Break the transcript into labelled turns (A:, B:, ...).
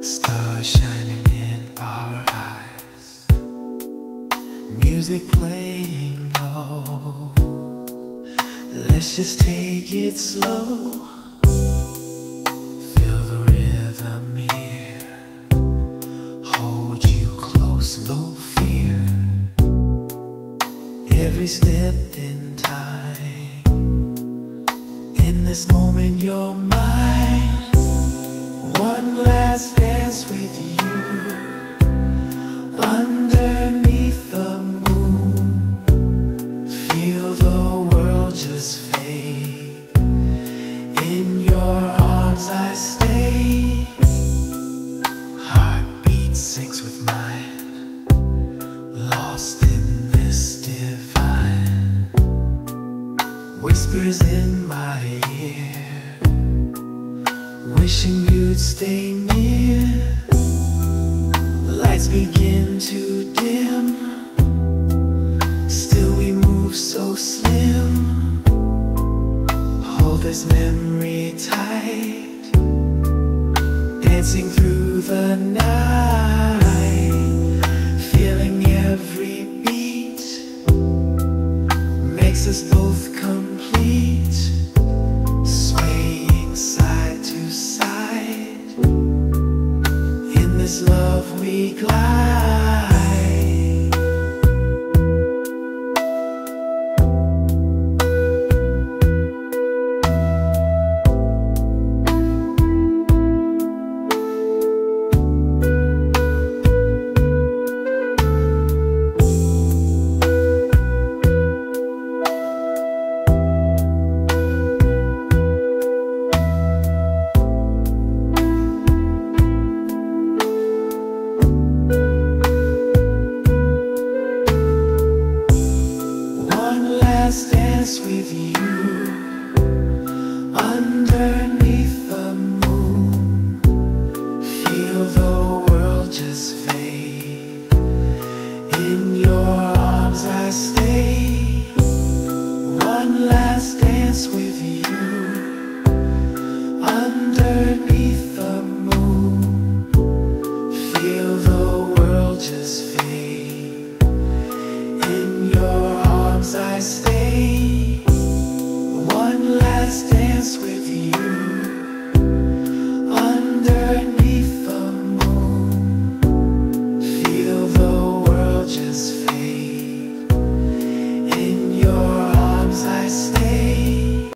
A: Stars shining in our eyes, music playing low. Let's just take it slow. Feel the rhythm here. Hold you close, no fear. Every step in time. In this moment, you're mine. Whispers in my ear. Wishing you'd stay near. The Lights begin to dim. Still we move so slim. Hold this memory tight. Dancing through the night. Feeling every beat. Makes us both claro. Last dance with you. Underneath